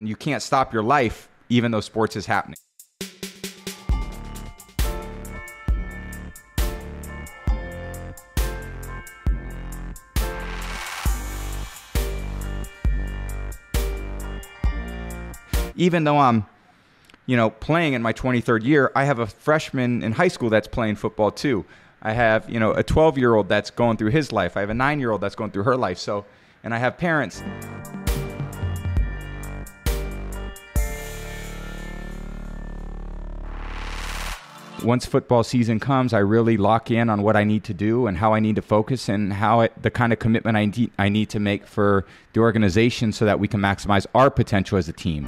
You can't stop your life even though sports is happening. Even though I'm, you know, playing in my 23rd year, I have a freshman in high school that's playing football too. I have, you know, a 12 year old that's going through his life. I have a nine year old that's going through her life. So, and I have parents. Once football season comes, I really lock in on what I need to do and how I need to focus and how it, the kind of commitment I need, I need to make for the organization so that we can maximize our potential as a team.